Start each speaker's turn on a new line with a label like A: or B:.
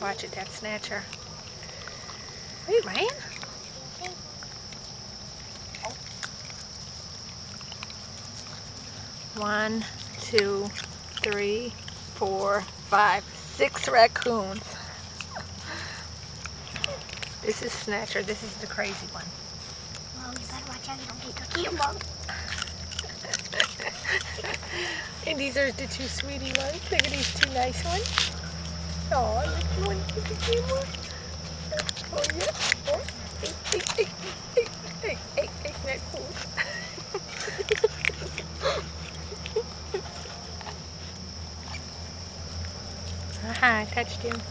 A: Watch it, that snatcher. Wait, Ryan? One, two, three, four, five, six raccoons. This is Snatcher. This is the crazy one.
B: You better watch out you don't get your feet among.
A: and these are the two sweetie ones. Look at these two nice ones. Oh. Oh. Oh. Aha, I touched you.